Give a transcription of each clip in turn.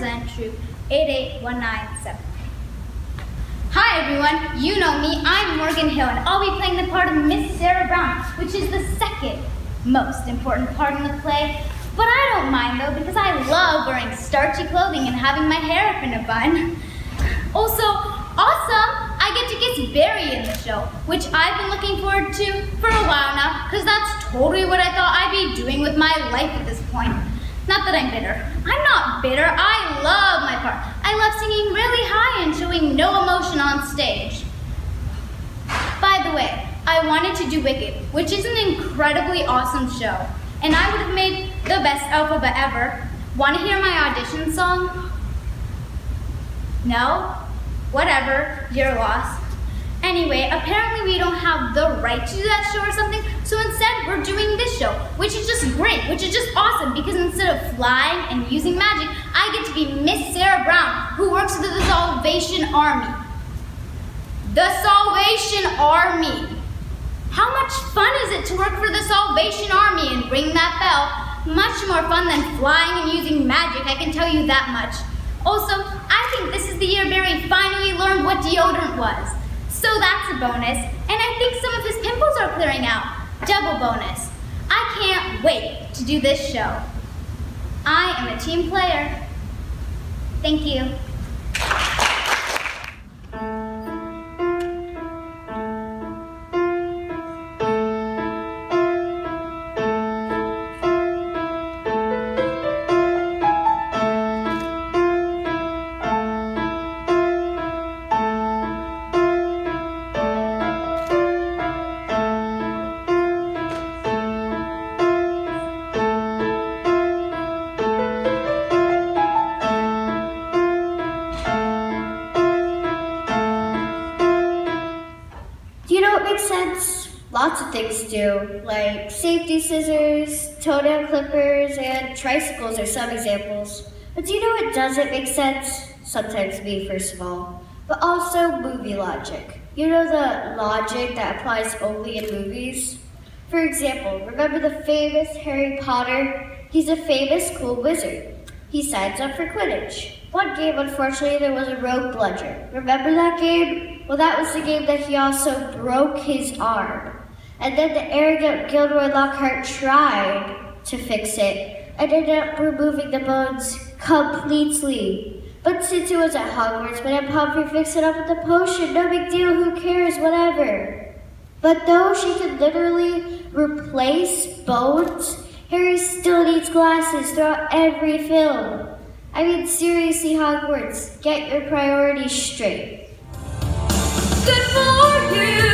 proudly represent Troupe 88197. Hi everyone, you know me, I'm Morgan Hill, and I'll be playing the part of Miss Sarah Brown, which is the second most important part in the play. But I don't mind though, because I love wearing starchy clothing and having my hair up in a bun. Also, awesome, I get to kiss Barry in the show, which I've been looking forward to for a while now, because that's totally what I thought I'd be doing with my life at this point. Not that I'm bitter. I'm not bitter, I love my part. I love singing really high and showing no emotion on stage. By the way, I wanted to do Wicked, which is an incredibly awesome show, and I would have made the best Elphaba ever. Want to hear my audition song? No? Whatever, you're lost. Anyway, apparently we don't have the right to do that show or something, so instead we're doing this show, which is just great, which is just awesome, because instead of flying and using magic, I get to be Miss Sarah Brown, who works for the Salvation Army. The Salvation Army. How much fun is it to work for the Salvation Army and ring that bell? Much more fun than flying and using magic, I can tell you that much. Also, I think this is the year Barry finally learned what deodorant was. So that's a bonus, and I think some of his pimples are clearing out. Double bonus. I can't wait to do this show. I am a team player. Thank you. Lots of things do, like safety scissors, toenail clippers, and tricycles are some examples. But do you know what doesn't make sense? Sometimes me, first of all. But also movie logic. You know the logic that applies only in movies? For example, remember the famous Harry Potter? He's a famous cool wizard. He signs up for Quidditch. One game, unfortunately, there was a rogue bludger. Remember that game? Well, that was the game that he also broke his arm. And then the arrogant Gilderoy Lockhart tried to fix it and ended up removing the bones completely. But since it was at Hogwarts, Madame Pomfrey fixed it up with a potion. No big deal, who cares, whatever. But though she could literally replace bones, Harry still needs glasses throughout every film. I mean, seriously, Hogwarts, get your priorities straight. Good for you.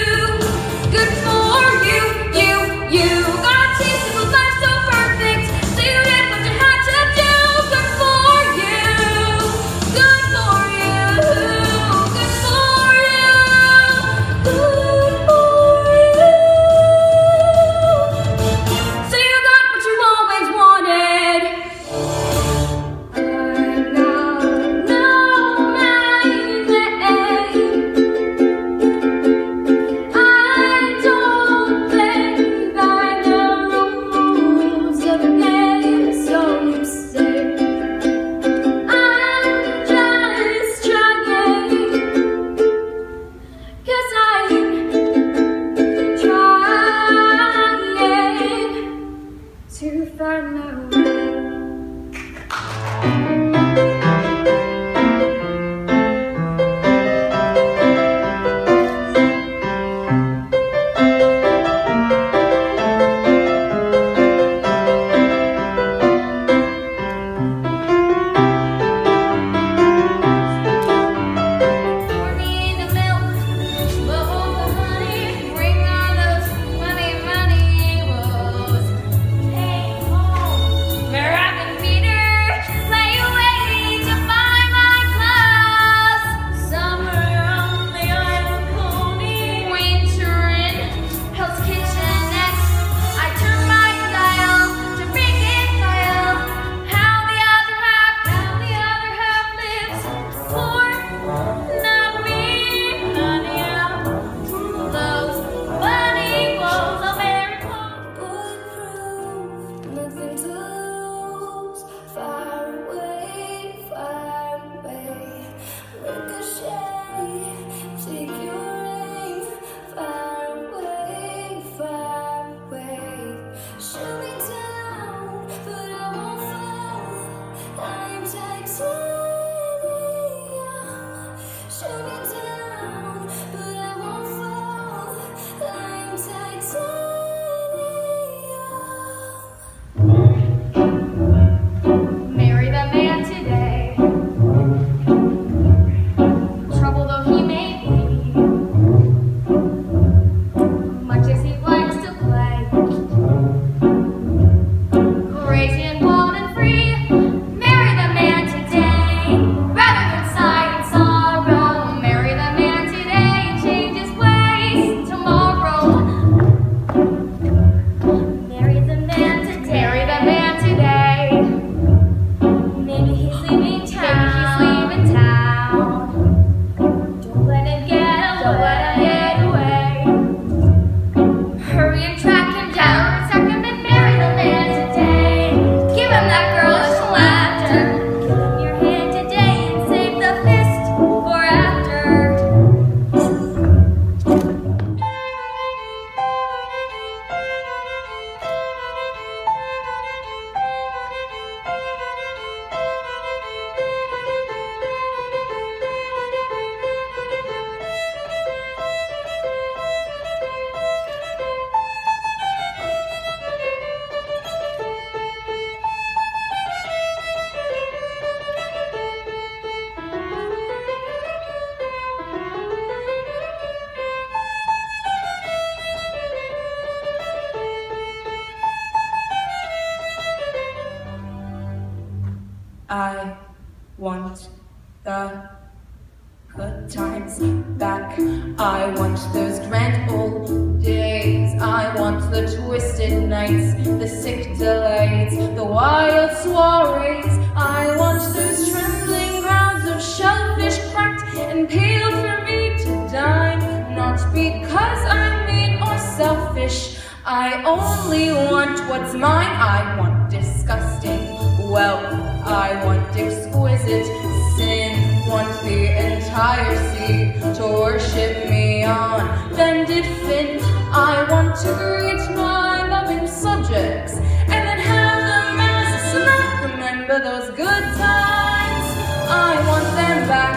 Korean I want the good times back. I want those grand old days. I want the twisted nights, the sick delights, the wild soirees. I want those trembling grounds of shellfish cracked and pale for me to dine. Not because I'm mean or selfish. I only want what's mine. I want disgusting wealth. I want exquisite sin. Want the entire sea to worship me on bended fin. I want to greet my loving subjects and then have them as a snack. Remember those good times? I want them back.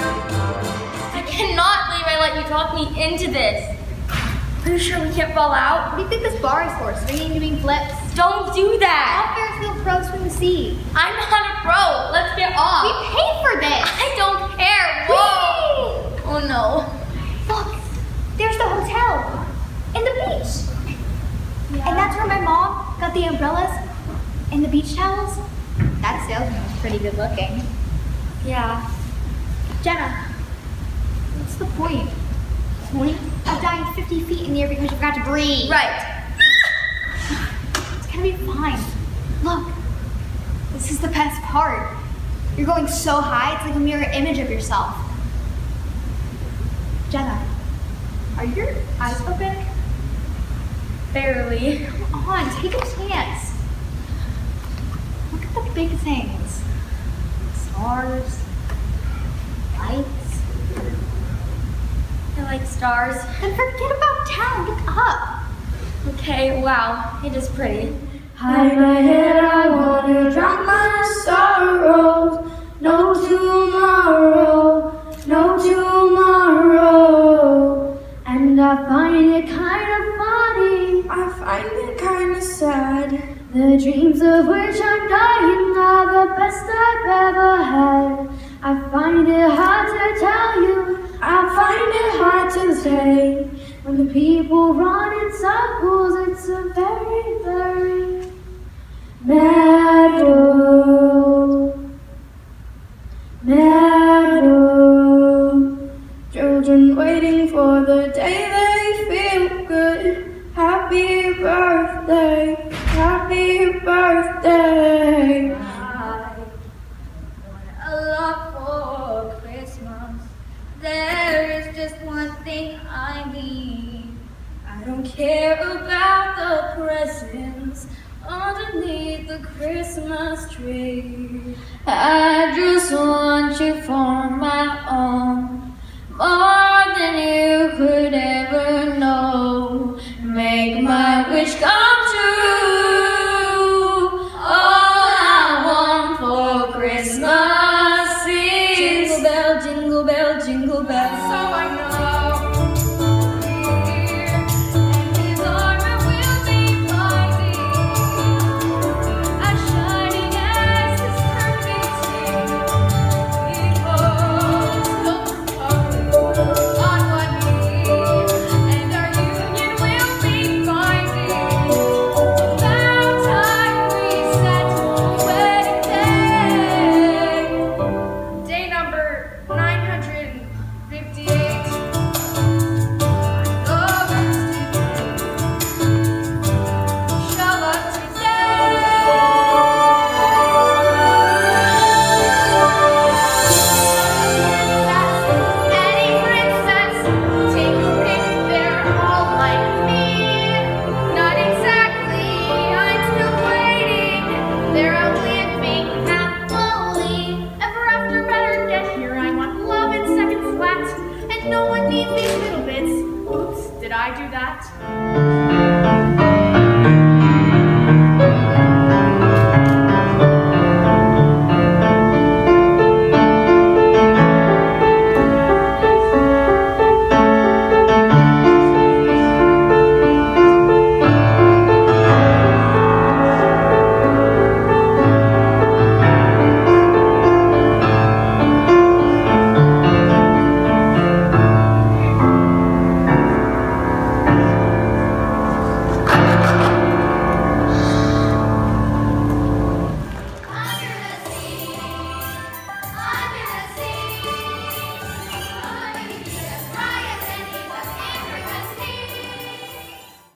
I cannot believe I let you talk me into this. Are you sure we can't fall out? What do you think this bar is for? Swinging doing flips? Don't do that. All Ferris wheel pros swing the sea. I'm not a pro. Let's get off. We paid for this. I don't care. Whoa. Oh no. Look, there's the hotel and the beach. And that's where my mom got the umbrellas and the beach towels. That salesman was pretty good looking. Yeah. Jenna, what's the point? Point of dying 50 feet in the air because you forgot to breathe. Right. Gonna be fine. Look, this is the best part. You're going so high, it's like a mirror image of yourself. Jenna, are your eyes open? Barely. Come on, take a chance. Look at the big things. Stars, lights. I like stars. Then forget about town. Look up. Okay, wow. It is pretty. Hide my head, I wanna drown my sorrows. No tomorrow, no tomorrow. And I find it kind of funny. I find it kind of sad. The dreams of which I'm dying are the best I've ever had. I find it hard to tell you. I find it hard to say. When the people run in circles, it's a very, very mad Christmas tree. I just want you for my own, more than you could ever know. Make my wish come did I do that?